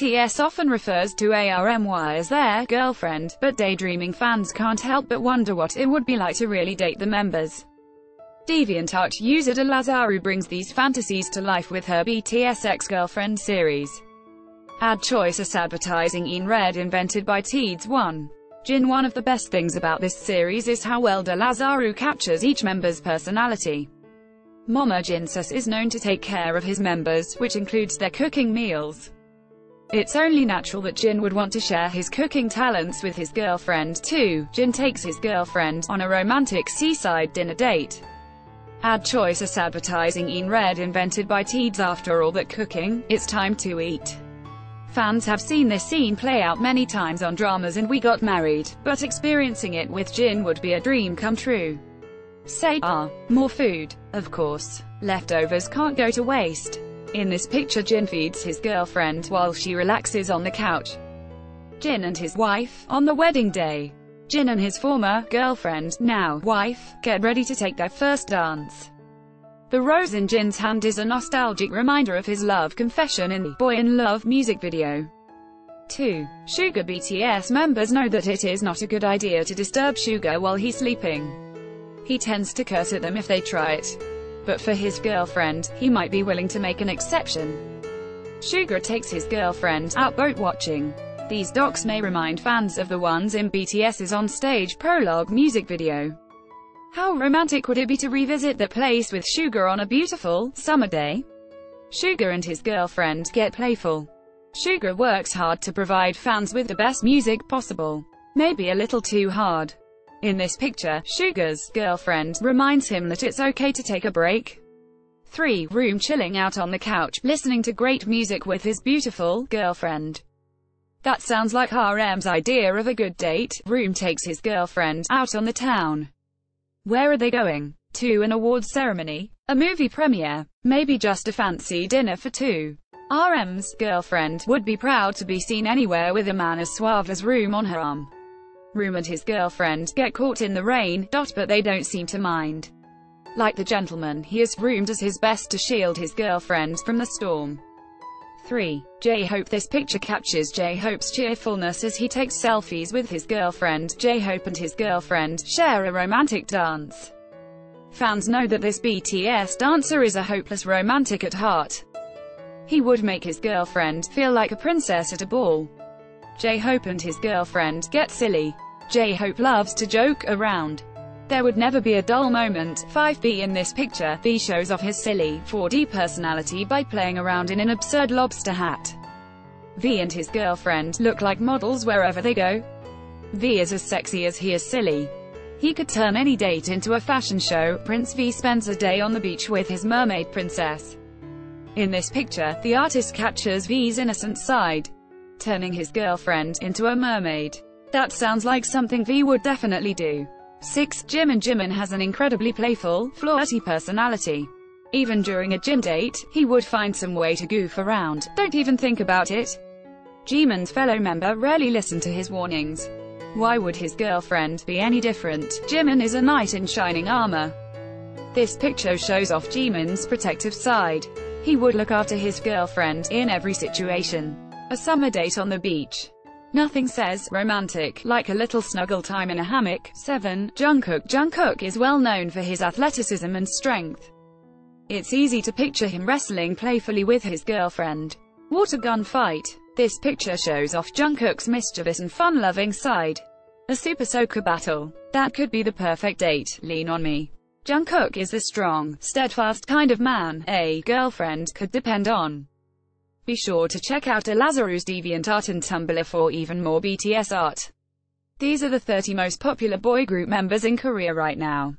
BTS often refers to ARMY as their girlfriend, but daydreaming fans can't help but wonder what it would be like to really date the members. DeviantArt user de Lazaru brings these fantasies to life with her BTS ex-girlfriend series. Ad choice advertising in red invented by Teeds 1. Jin One of the best things about this series is how well de Lazaru captures each member's personality. Mama Jinsus is known to take care of his members, which includes their cooking meals. It's only natural that Jin would want to share his cooking talents with his girlfriend, too. Jin takes his girlfriend on a romantic seaside dinner date. Ad choice as advertising in red invented by Teeds after all that cooking, it's time to eat. Fans have seen this scene play out many times on dramas and We Got Married, but experiencing it with Jin would be a dream come true. Say, ah, more food. Of course. Leftovers can't go to waste. In this picture Jin feeds his girlfriend while she relaxes on the couch. Jin and his wife, on the wedding day. Jin and his former girlfriend, now wife, get ready to take their first dance. The rose in Jin's hand is a nostalgic reminder of his love confession in the Boy in Love music video. 2. Suga BTS members know that it is not a good idea to disturb Suga while he's sleeping. He tends to curse at them if they try it. But for his girlfriend, he might be willing to make an exception. Suga takes his girlfriend out boat watching. These docs may remind fans of the ones in BTS's on-stage prologue music video. How romantic would it be to revisit that place with Suga on a beautiful, summer day? Suga and his girlfriend get playful. Suga works hard to provide fans with the best music possible. Maybe a little too hard. In this picture, Suga's girlfriend reminds him that it's okay to take a break. 3. Room chilling out on the couch, listening to great music with his beautiful girlfriend. That sounds like RM's idea of a good date. Room takes his girlfriend out on the town. Where are they going? To an awards ceremony? A movie premiere? Maybe just a fancy dinner for two? RM's girlfriend would be proud to be seen anywhere with a man as suave as Room on her arm. Room and his girlfriend get caught in the rain, dot, but they don't seem to mind. Like the gentleman, he has Room does his best to shield his girlfriend from the storm. 3. J-Hope This picture captures J-Hope's cheerfulness as he takes selfies with his girlfriend. J-Hope and his girlfriend share a romantic dance. Fans know that this BTS dancer is a hopeless romantic at heart. He would make his girlfriend feel like a princess at a ball. J-Hope and his girlfriend get silly. J-Hope loves to joke around. There would never be a dull moment. 5. V in this picture, V shows off his silly, 4D personality by playing around in an absurd lobster hat. V and his girlfriend look like models wherever they go. V is as sexy as he is silly. He could turn any date into a fashion show. Prince V spends a day on the beach with his mermaid princess. In this picture, the artist captures V's innocent side, turning his girlfriend into a mermaid. That sounds like something V would definitely do. 6. Jimin Jimin has an incredibly playful, flirty personality. Even during a gym date, he would find some way to goof around. Don't even think about it. Jimin's fellow member rarely listen to his warnings. Why would his girlfriend be any different? Jimin is a knight in shining armor. This picture shows off Jimin's protective side. He would look after his girlfriend, in every situation. A summer date on the beach. Nothing says romantic like a little snuggle time in a hammock. 7. Jungkook Jungkook is well known for his athleticism and strength. It's easy to picture him wrestling playfully with his girlfriend. Water gun fight. This picture shows off Jungkook's mischievous and fun-loving side. A super soaker battle. That could be the perfect date, lean on me. Jungkook is the strong, steadfast kind of man a girlfriend could depend on. Be sure to check out de Lazaru's DeviantArt and Tumblr for even more BTS art. These are the 30 most popular boy group members in Korea right now.